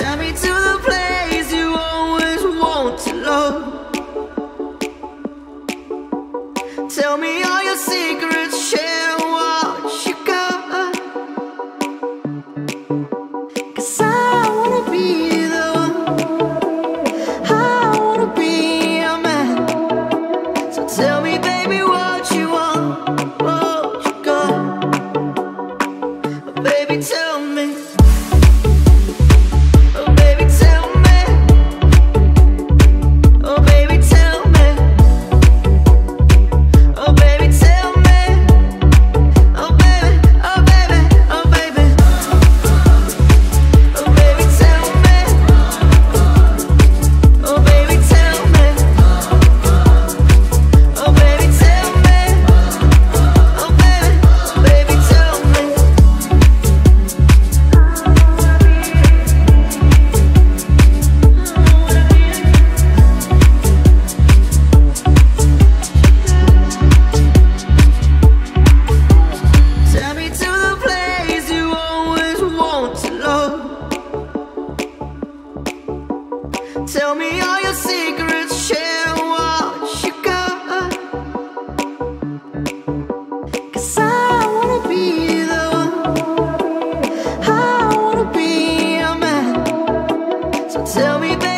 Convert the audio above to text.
Tell me to the place you always want to Tell me all your secrets, share what you got. Cause I Tell me all your secrets, share what you I wanna be the one. I wanna be man. So tell me.